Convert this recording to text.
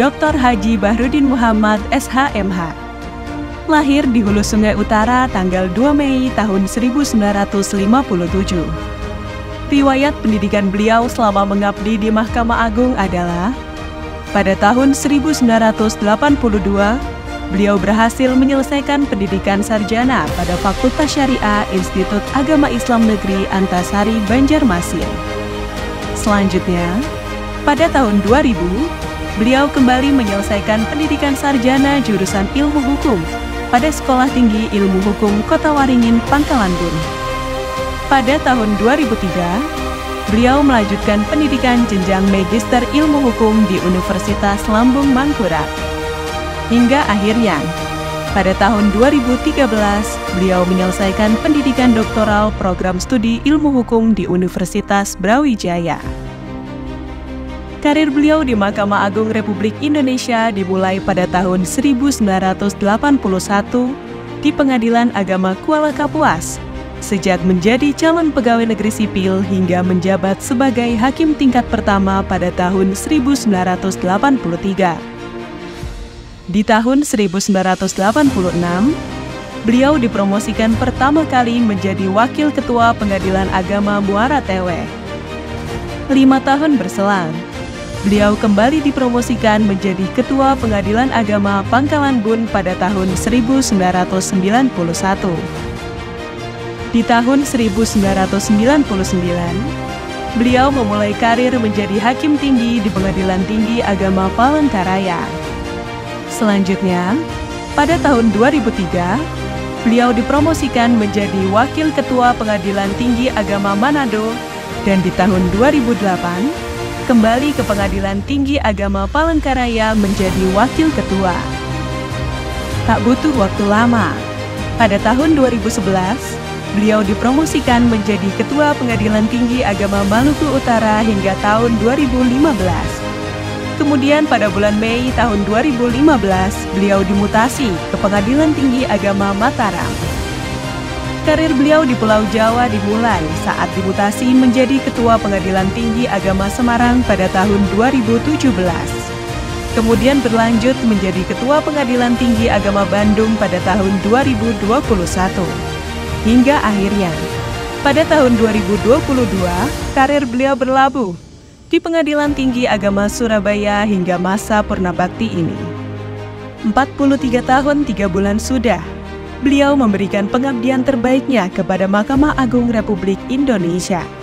Dr. Haji Bahrudin Muhammad SHMH. Lahir di Hulu Sungai Utara tanggal 2 Mei tahun 1957. Riwayat pendidikan beliau selama mengabdi di Mahkamah Agung adalah pada tahun 1982 beliau berhasil menyelesaikan pendidikan sarjana pada Fakultas Syariah Institut Agama Islam Negeri Antasari Banjarmasin. Selanjutnya, pada tahun 2000, beliau kembali menyelesaikan pendidikan sarjana jurusan ilmu hukum pada Sekolah Tinggi Ilmu Hukum Kota Waringin, Pangkalan Bun. Pada tahun 2003, beliau melanjutkan pendidikan jenjang Magister Ilmu Hukum di Universitas Lambung Mangkurat. Hingga akhirnya, pada tahun 2013, beliau menyelesaikan pendidikan doktoral program studi ilmu hukum di Universitas Brawijaya. Karir beliau di Mahkamah Agung Republik Indonesia dimulai pada tahun 1981 di Pengadilan Agama Kuala Kapuas sejak menjadi calon pegawai negeri sipil hingga menjabat sebagai hakim tingkat pertama pada tahun 1983. Di tahun 1986, beliau dipromosikan pertama kali menjadi Wakil Ketua Pengadilan Agama Muara Tewe. Lima tahun berselang, beliau kembali dipromosikan menjadi Ketua Pengadilan Agama Pangkalan Bun pada tahun 1991. Di tahun 1999, beliau memulai karir menjadi hakim tinggi di Pengadilan Tinggi Agama Palangkaraya. Selanjutnya, pada tahun 2003, beliau dipromosikan menjadi Wakil Ketua Pengadilan Tinggi Agama Manado dan di tahun 2008, kembali ke Pengadilan Tinggi Agama Palangkaraya menjadi Wakil Ketua. Tak butuh waktu lama, pada tahun 2011, Beliau dipromosikan menjadi Ketua Pengadilan Tinggi Agama Maluku Utara hingga tahun 2015. Kemudian pada bulan Mei tahun 2015, beliau dimutasi ke Pengadilan Tinggi Agama Mataram. Karir beliau di Pulau Jawa dimulai saat dimutasi menjadi Ketua Pengadilan Tinggi Agama Semarang pada tahun 2017. Kemudian berlanjut menjadi Ketua Pengadilan Tinggi Agama Bandung pada tahun 2021 hingga akhirnya pada tahun 2022 karir beliau berlabuh di Pengadilan Tinggi Agama Surabaya hingga masa purnabakti ini. 43 tahun 3 bulan sudah, beliau memberikan pengabdian terbaiknya kepada Mahkamah Agung Republik Indonesia.